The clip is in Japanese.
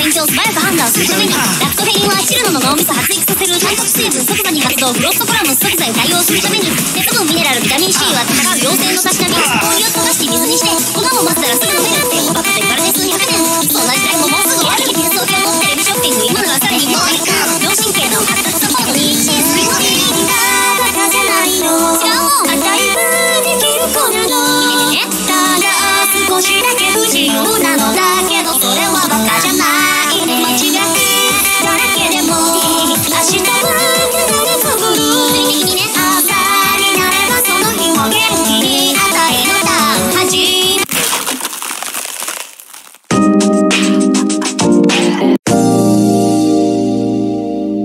洗浄素早く判断するために。ラクトフェリンはチルノの脳みそ発育させるタンパ成分即座に発動フロットコラム即座に対応するために鉄分ミネラルビタミン C は戦う妖精のたしなみ氷を溶かして水にして粉を混ぜたらすぐ飲めるって分かってルらスに100年同じタイももうすぐ終る